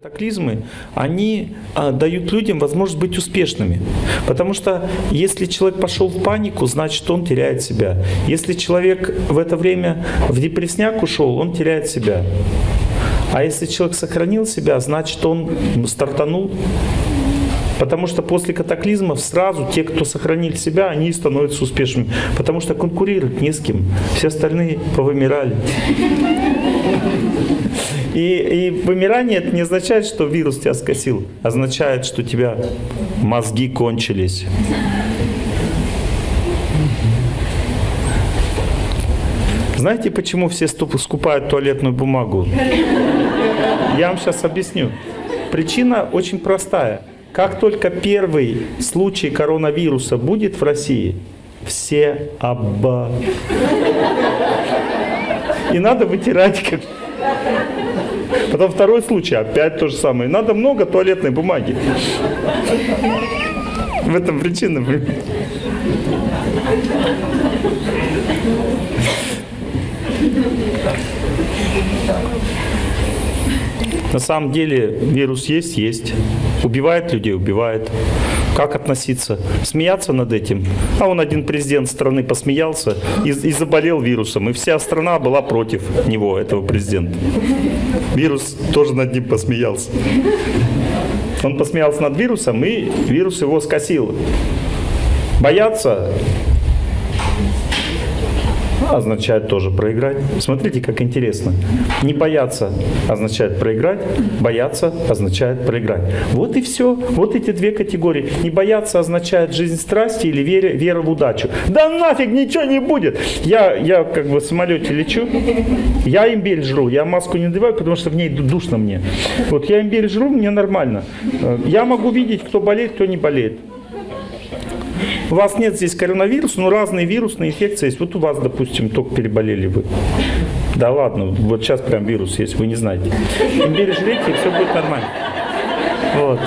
Катаклизмы, они а, дают людям возможность быть успешными. Потому что если человек пошел в панику, значит он теряет себя. Если человек в это время в депрессняк ушел, он теряет себя. А если человек сохранил себя, значит он стартанул. Потому что после катаклизмов сразу те, кто сохранили себя, они становятся успешными. Потому что конкурировать не с кем. Все остальные повымирали. И, и вымирание это не означает, что вирус тебя скосил, означает, что у тебя мозги кончились. Знаете, почему все скупают туалетную бумагу? Я вам сейчас объясню. Причина очень простая. Как только первый случай коронавируса будет в России, все обо... И надо вытирать как... Потом второй случай, опять то же самое. Надо много туалетной бумаги. В этом причина. На самом деле вирус есть, есть. Убивает людей, убивает. Как относиться? Смеяться над этим? А он один президент страны посмеялся и, и заболел вирусом. И вся страна была против него, этого президента. Вирус тоже над ним посмеялся. Он посмеялся над вирусом, и вирус его скосил. Бояться означает тоже проиграть. Смотрите, как интересно. Не бояться означает проиграть, бояться означает проиграть. Вот и все. Вот эти две категории. Не бояться означает жизнь страсти или вера, вера в удачу. Да нафиг ничего не будет. Я, я как бы в самолете лечу, я имбирь жру, я маску не надеваю, потому что в ней душно мне. Вот я имбирь жру, мне нормально. Я могу видеть, кто болеет, кто не болеет. У вас нет здесь коронавируса, но разные вирусные инфекции есть. Вот у вас, допустим, только переболели вы. Да ладно, вот сейчас прям вирус есть, вы не знаете. Имбирь жрите, и все будет нормально. Вот.